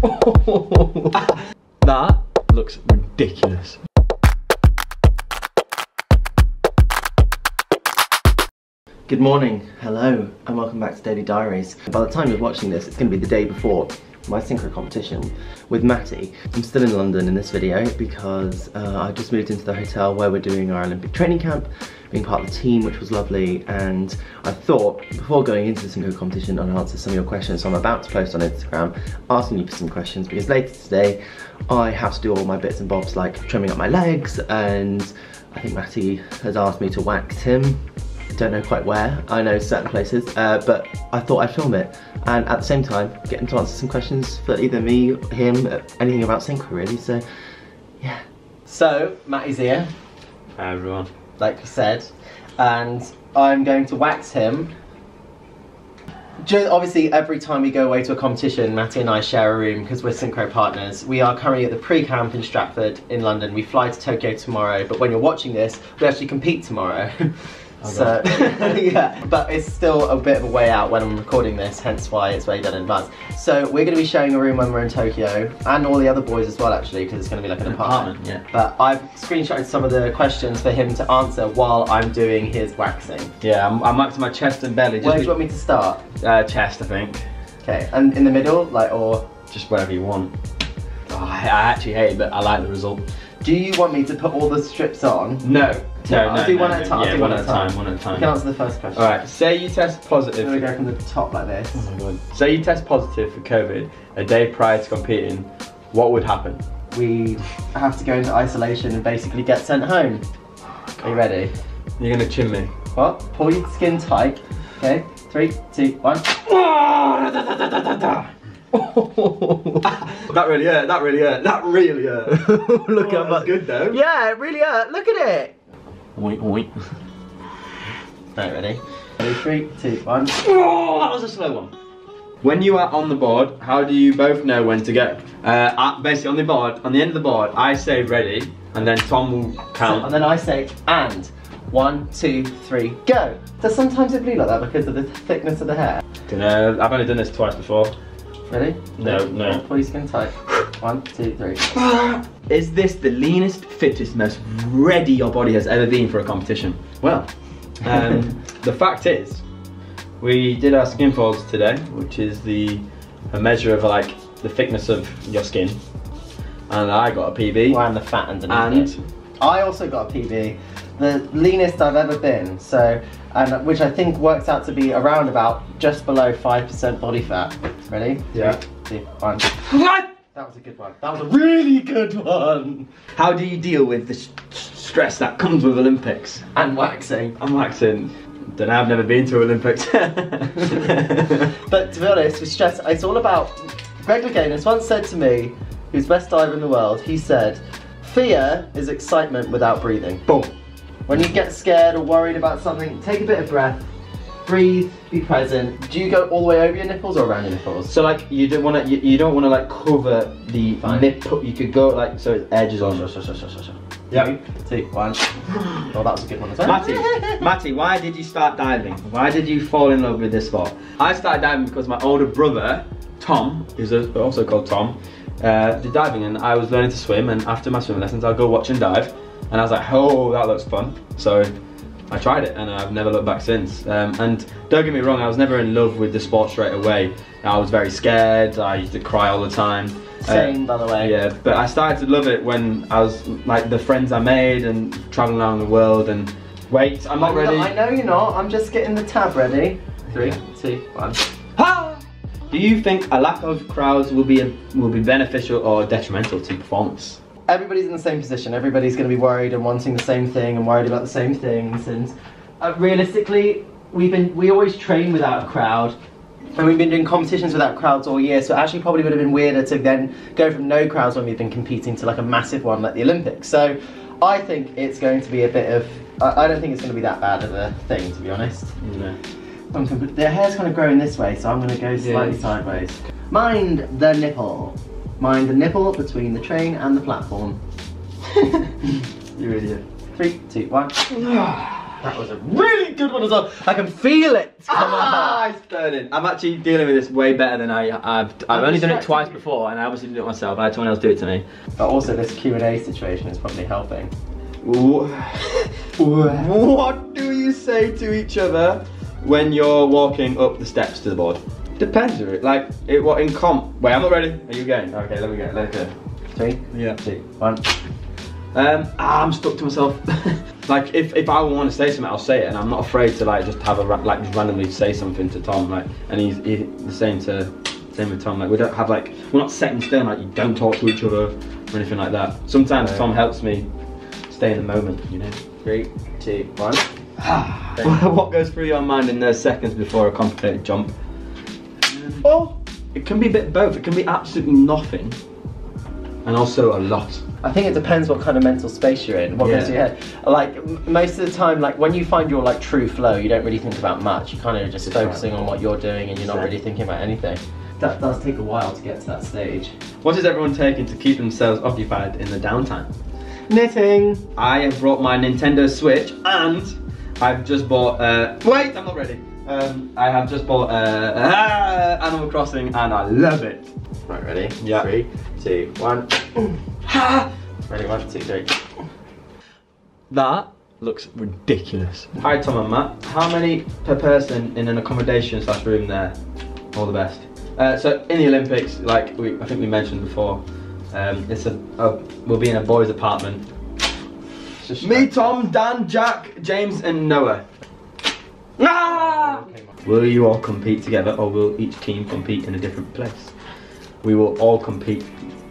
that looks ridiculous. Good morning, hello, and welcome back to Daley Diaries. By the time you're watching this, it's going to be the day before my synchro competition with Matty. I'm still in London in this video because uh, I just moved into the hotel where we're doing our Olympic training camp, being part of the team, which was lovely, and I thought, before going into the synchro competition, I'd answer some of your questions, so I'm about to post on Instagram asking you for some questions, because later today, I have to do all my bits and bobs like trimming up my legs, and I think Matty has asked me to wax him don't know quite where, I know certain places, uh, but I thought I'd film it and at the same time get him to answer some questions for either me, him, anything about Synchro really, so yeah. So, Matty's here. Hi everyone. Like I said, and I'm going to wax him. Just, obviously, every time we go away to a competition, Matty and I share a room because we're synchro partners. We are currently at the pre-camp in Stratford in London. We fly to Tokyo tomorrow, but when you're watching this, we actually compete tomorrow. so yeah, but it's still a bit of a way out when I'm recording this, hence why it's way done in advance. So we're going to be showing a room when we're in Tokyo, and all the other boys as well actually, because it's going to be like an, An apartment. apartment, yeah. But I've screenshotted some of the questions for him to answer while I'm doing his waxing. Yeah, I'm, I'm up to my chest and belly. Just Where do you want me to start? uh, chest, I think. Okay, and in the middle, like, or Just wherever you want. Oh, I, I actually hate it, but I like the result. Do you want me to put all the strips on? No. No, I'll no, do no, one at a time, I'll Yeah, do one at a time. One at a time. You can answer the first question. Alright, say you test positive. I'm gonna go from the top like this. Oh my god. Say you test positive for COVID a day prior to competing, what would happen? We have to go into isolation and basically get sent home. Are you ready? You're gonna chin me. What? Pull your skin tight. Okay, three, two, one. Ah, That really hurt, that really hurt, that really hurt. Look Oh, that's good though. Yeah, it really hurt. Look at it. Wait, wait. Right, ready? Ready, three, two, one. Oh, that was a slow one. When you are on the board, how do you both know when to go? Uh, uh, basically on the board, on the end of the board, I say ready, and then Tom will count. And then I say, and. One, two, three, go. Does sometimes it bleed like that because of the thickness of the hair? Dunno, I've only done this twice before. Ready? No, no. Pull your skin tight. One, two, three. Is this the leanest, fittest, most ready your body has ever been for a competition? Well, um, the fact is, we did our skin folds today, which is the a measure of like the thickness of your skin, and I got a PB. and the fat underneath And it. I also got a PB, the leanest I've ever been. So, and which I think works out to be around about just below five percent body fat. Ready? Yeah. Three, two, one. That was a good one. That was a really good one. how do you deal with the stress that comes with Olympics? And waxing. I'm waxing. Don't know, I've never been to Olympics. But to be honest, with stress, it's all about. Greg Louganis once said to me, who's best diver in the world, he said, "Fear is excitement without breathing." Boom. When you get scared or worried about something, take a bit of breath, breathe, be present. Do you go all the way over your nipples or around your nipples? So like you don't want to you, you don't want to like cover the Fine. nipple. You could go like so it edges on. Yeah. Three, two, one. Oh, that was a good one as well. Matty, Matty, why did you start diving? Why did you fall in love with this sport? I started diving because my older brother, Tom, who's also called Tom, uh, did diving and I was learning to swim and after my swimming lessons I'll go watch and dive and I was like, oh, that looks fun. So I tried it and I've never looked back since. Um, and don't get me wrong, I was never in love with the sport straight away. I was very scared, I used to cry all the time. Uh, Same, by the way. yeah, but I started to love it when I was like the friends I made and traveling around the world and wait, I'm not I'm ready. I know you're not. I'm just getting the tab ready. Three, two, one. Do you think a lack of crowds will be will be beneficial or detrimental to performance? Everybody's in the same position. Everybody's going to be worried and wanting the same thing and worried about the same things. And uh, realistically, we've been we always train without a crowd. And we've been doing competitions without crowds all year, so it actually probably would have been weirder to then go from no crowds when we've been competing to like a massive one like the Olympics. So I think it's going to be a bit of. I I don't think it's going to be that bad of a thing, to be honest. No. I'm their hair's kind of growing this way, so I'm going to go slightly Yeah. sideways. Mind the nipple. Mind the nipple between the train and the platform. You idiot. Three, two, one. That was a really good one as well. I can feel it. Come on. Ah, it's burning. I'm actually dealing with this way better than I, I've. I've only done it twice you. before, and I obviously did it myself. I had someone else do it to me. But also, this Q and A situation is probably helping. what do you say to each other when you're walking up the steps to the board? Depends, really. Like, it, what in comp? Wait, I'm not ready. Are you going? Okay, let me go. Let it go. Three, Yeah. two, one. Um, ah, I'm stuck to myself. like, if, if I want to say something, I'll say it, and I'm not afraid to like just have a like just randomly say something to Tom. Like, and he's, he's the same to same with Tom. Like, we don't have like we're not set in stone. Like, you don't talk to each other or anything like that. Sometimes Right. Tom helps me stay in the moment. You know. Three, two, one. what goes through your mind in those seconds before a complicated jump? Or it can be a bit both. It can be absolutely nothing, and also a lot. I think it depends what kind of mental space you're in, what goes through your head. Like most of the time, like when you find your like true flow, you don't really think about much. You're kind of just Just focusing right. on what you're doing, and you're not really thinking about anything. That does take a while to get to that stage. What is everyone taking to keep themselves occupied in the downtime? Knitting. I have brought my Nintendo Switch and I've just bought. Uh, wait, I'm not ready. Um, I have just bought uh, uh, Animal Crossing and I love it. Right, ready? Yeah. Three, two, one. Ha! Ready? One, two, three. That looks ridiculous. Hi Tom and Matt. How many per person in an accommodation slash room there? All the best. Uh, so in the Olympics, like we, I think we mentioned before, um, it's a, a we'll be in a boys' apartment. Just Me, Tom, Dan, Jack, James, and Noah. Ah! Will you all compete together, or will each team compete in a different place? We will all compete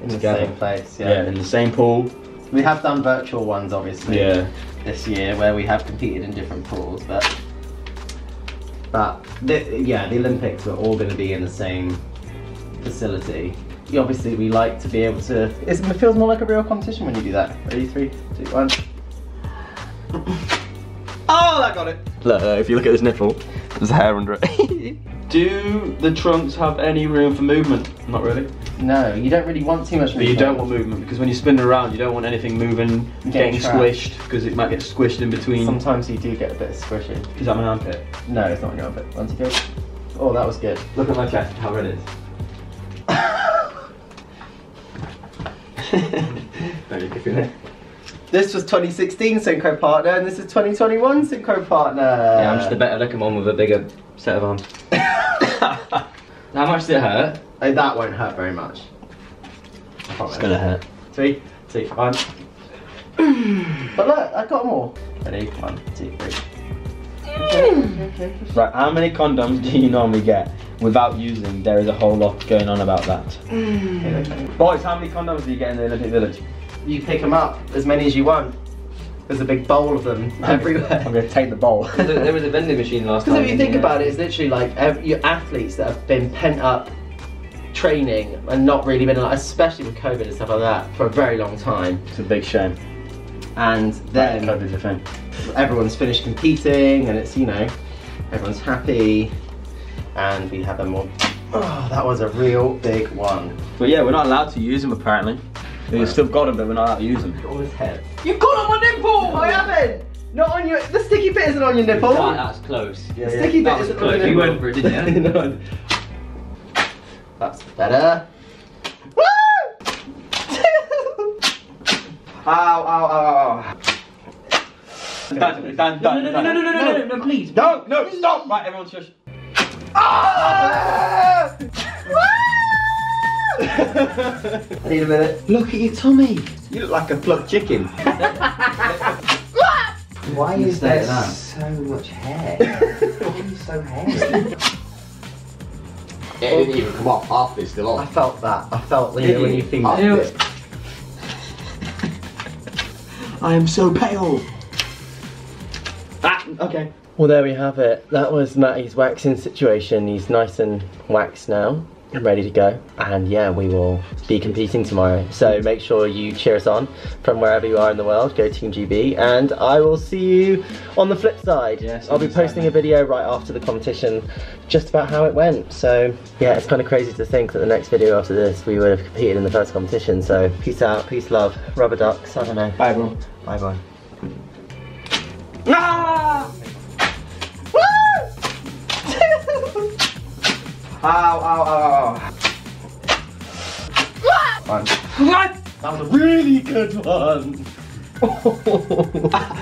in the same place. Yeah. Yeah. in the same pool. We have done virtual ones, obviously. Yeah. This year, where we have competed in different pools, but but the, yeah, the Olympics are all going to be in the same facility. Obviously, we like to be able to. It feels more like a real competition when you do that. Ready? Three, two, one. Oh, I got it. Look, uh, if you look at this nipple, there's hair under it. Do the trunks have any room for movement? Not really. No, you don't really want too much. But you don't want movement because when you spin around, you don't want anything moving, getting trapped. squished because it might get squished in between. Sometimes you do get a bit of squishing. Is that my armpit? No, it's not on your bit. One, two, three. Oh, that was good. Look at my chest, how red it is. Don't you can feel it? This was 2016 Synchro Partner, and this is 2021 Synchro Partner. Yeah, I'm just a better looking one with a bigger set of arms. How much does it hurt? Oh, that won't hurt very much. I promise. It's gonna hurt. Three, two, one. but look, I got more. Ready? One, two, three. Right, how many condoms do you normally get without using? There is a whole lot going on about that. Okay. Boys, how many condoms do you get in the Olympic Village? You pick them up as many as you want. There's a big bowl of them everywhere. I'm gonna take the bowl. there there was a vending machine last time. Because if you think wasn't about it, it's literally like ev- your athletes that have been pent up training and not really been, like, especially with COVID and stuff like that, for a very long time. It's a big shame. And then COVID's a thing. everyone's finished competing and it's, you know, everyone's happy. And we have them all. Oh, that was a real big one. But yeah, we're not allowed to use them apparently. We've still got them, but we're not allowed to use them. On his head. You've got on my nipple! I haven't! Not on your. The sticky bit isn't on your nipple! That, that's close. The sticky bit That was isn't on close. your You went for it, didn't you? No. That's better. Woo! Ow, ow, ow, ow. Done, done, done, No, no, no, no, no, no, no, no, no, please. No, no, stop! Right, everyone shush. Ah! I need a minute. Look at your tummy. You look like a plucked chicken. Why is there so much hair? Why are you so hairy? It didn't even come off, half is still on. I felt that. I felt you Did when you? you think. Half Ew. it. I am so pale. Ah, okay. Well, there we have it. That was Matty's waxing situation. He's nice and waxed now and ready to go. And yeah, we will be competing tomorrow. So make sure you cheer us on from wherever you are in the world. Go Team GB. And I will see you on the flip side. Yes, I'll be posting a video right after the competition just about how it went. So yeah, it's kind of crazy to think that the next video after this we would have competed in the first competition. So peace out, peace, love, rubber ducks. I don't know. Bye, everyone. Bye bye. Ah! Ow, ow, ow, ow. Fine. That was a really good one.